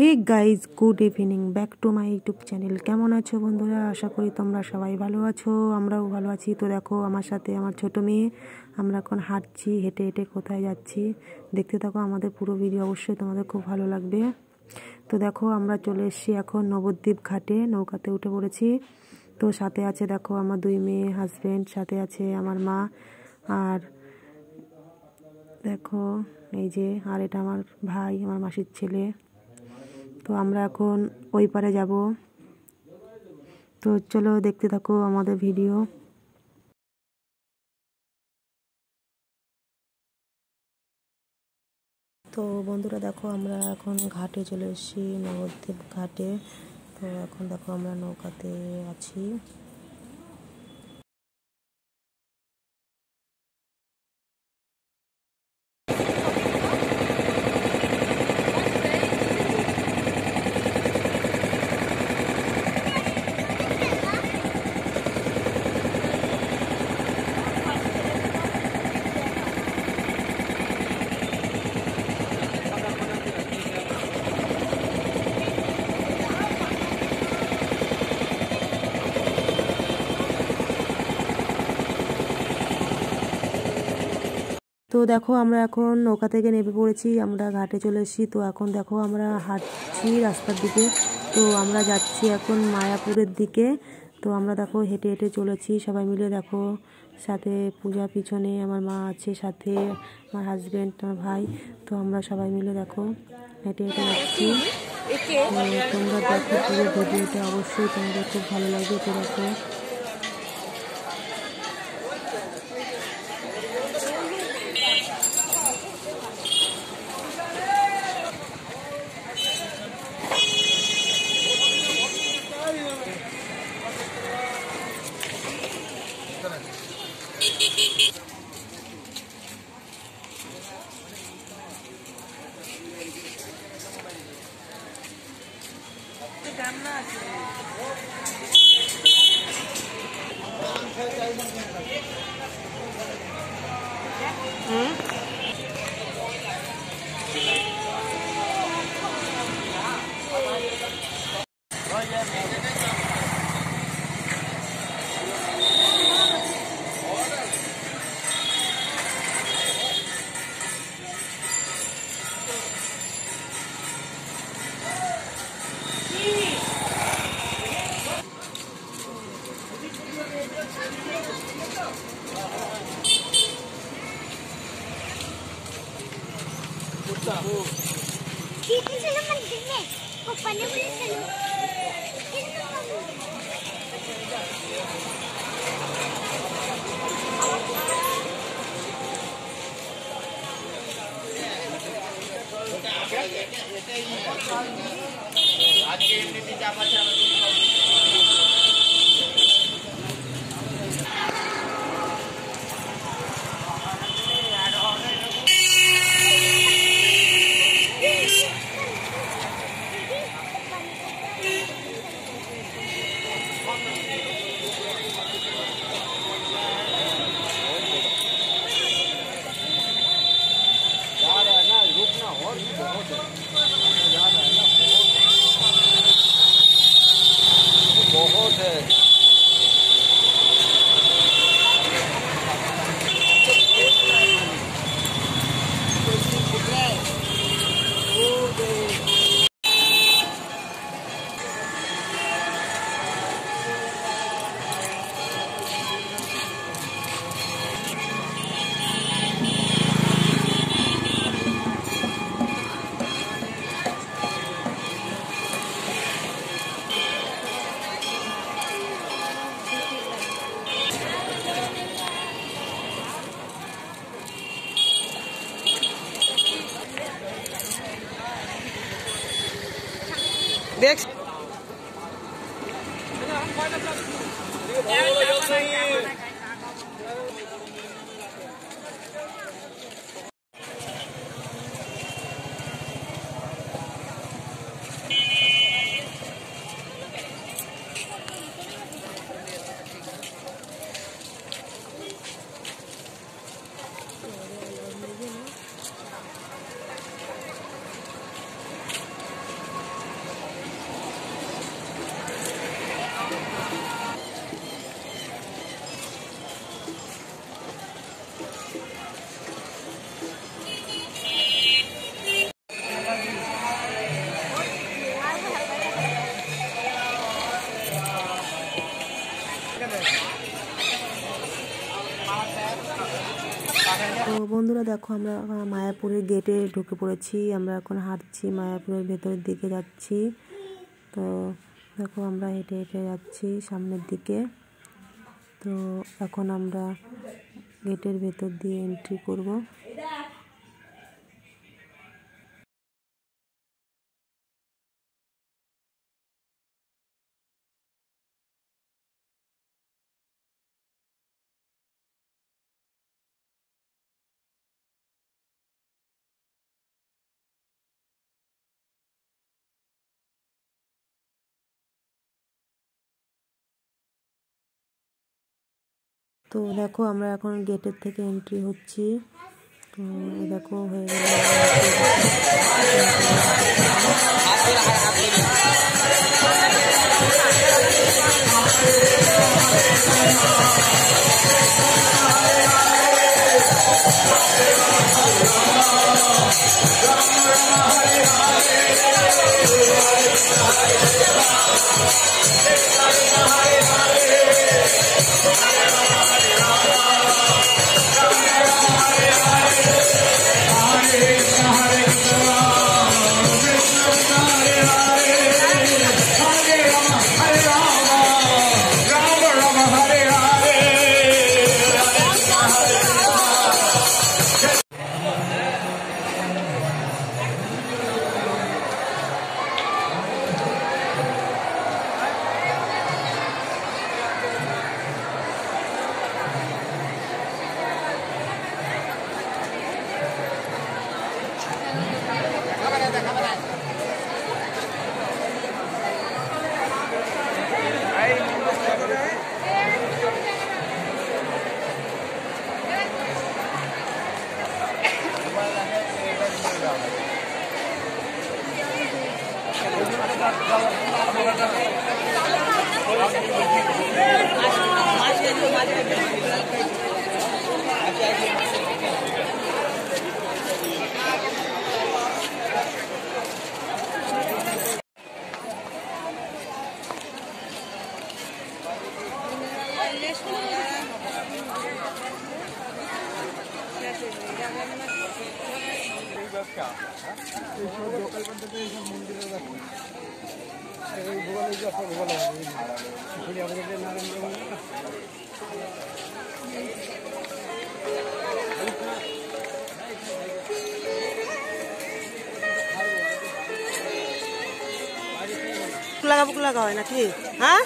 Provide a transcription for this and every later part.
Hey guys good evening back to my YouTube channel কেমন আছো বন্ধুরা? আশা করি তোমরা সবাই ভালো আছো, আমরাও ভালো আছি। তো দেখো, আমার সাথে আমার ছোট মেয়ে, আমরা এখন হাঁটছি, হেঁটে হেঁটে কোথায় যাচ্ছি? দেখতে থাকো, আমাদের পুরো ভিডিও অবশ্যই তোমাদের খুব ভালো লাগবে। তো দেখো, আমরা চলে এসেছি এখন নবদ্বীপ ঘাটে, নৌকাতে উঠে পড়েছি। তো সাথে আছে, দেখো, আমার দুই মেয়ে হাজব্যান্ড সাথে আছে আমার মা। আর দেখো, এই যে, আর এটা আমার ভাই, আমার মাসির ছেলে। তো আমরা এখন ওই পারে যাব। তো চলো দেখতে থাকো আমাদের ভিডিও। তো বন্ধুরা দেখো, আমরা এখন ঘাটে চলে এসেছি, নবদ্বীপ ঘাটে। তো এখন দেখো আমরা নৌকাতে আছি। তো দেখো, আমরা এখন নৌকা থেকে নেমে পড়েছি, আমরা ঘাটে চলে এসেছি। তো এখন দেখো, আমরা হাঁটছি রাস্তার দিকে। তো আমরা যাচ্ছি এখন মায়াপুরের দিকে। তো আমরা দেখো, হেঁটে হেঁটে চলেছি সবাই মিলে। দেখো, সাথে পূজা পিছনে আমার মা আছে, সাথে আমার হাজব্যান্ড আমার ভাই। তো আমরা সবাই মিলে দেখো, হেঁটে হেঁটে যাচ্ছি। তোমরা দেখো পুরো ভিডিওটা অবশ্যই তোমাদের খুব ভালো লাগবে। তো দেখো हम्म आज के देख। তো বন্ধুরা দেখো, আমরা মায়াপুরের গেটে ঢুকে পড়েছি। আমরা এখন হাঁটছি, মায়াপুরের ভেতরের দিকে যাচ্ছি। তো দেখো, আমরা হেঁটে হেঁটে যাচ্ছি সামনের দিকে। তো এখন আমরা গেটের ভেতর দিয়ে এন্ট্রি করব। তো দেখো আমরা এখন গেটের থেকে এন্ট্রি হচ্ছি। তো দেখো হয়ে গেল। লাগাবো লাগা হয় নাকি? হ্যাঁ?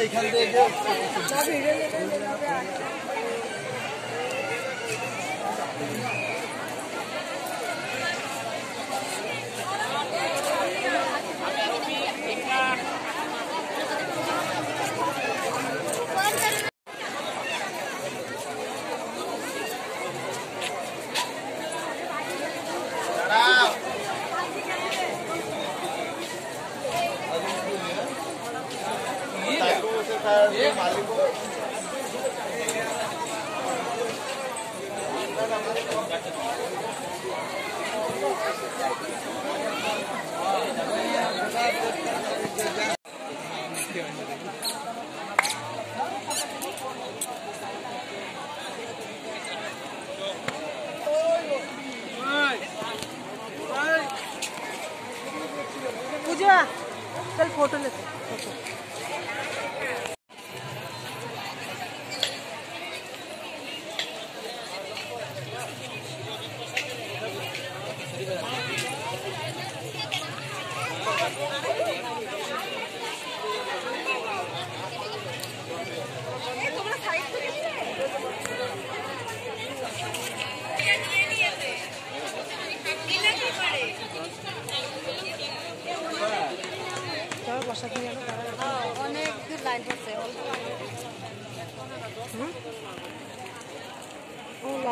এখান থেকে 真的好好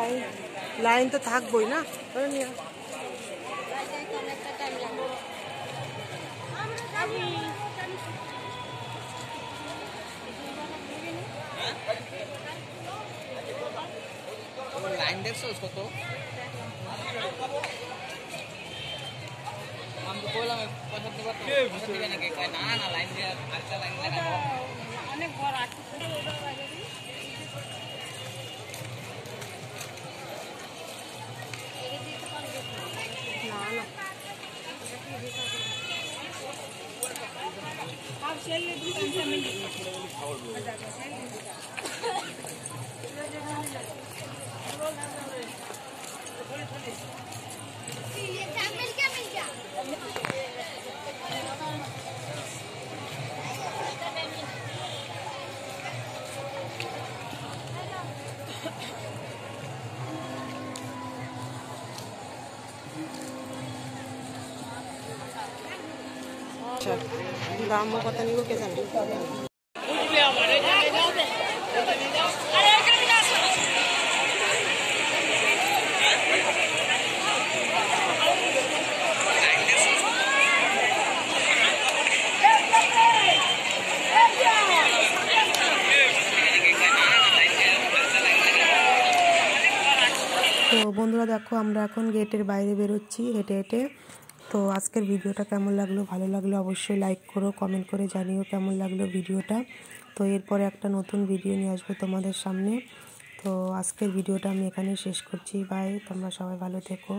লাইন লাইন তো থাকবোই না ধরে নিয়ে আয়। অনেকটা টাইম লাগবে লাইন দেখছো কত আমি তো কইলাম পয়সা দিবার পয়সা দিবে নাকি কয় না না লাইন দিয়ে আরেকটা লাইন লাগাবো অনেক বড় আছে मिल गया নিব কে জানে? তো বন্ধুরা দেখো আমরা এখন গেটের বাইরে বেরোচ্ছি হেঁটে হেঁটে। তো আজকের ভিডিওটা কেমন লাগল? ভালো লাগল অবশ্যই লাইক করো কমেন্ট করে জানিও কেমন লাগল ভিডিওটা। তো এরপরে একটা নতুন ভিডিও নিয়ে আসব তোমাদের সামনে। তো আজকের ভিডিওটা আমি এখানেই শেষ করছি। বাই তোমরা সবাই ভালো থেকো।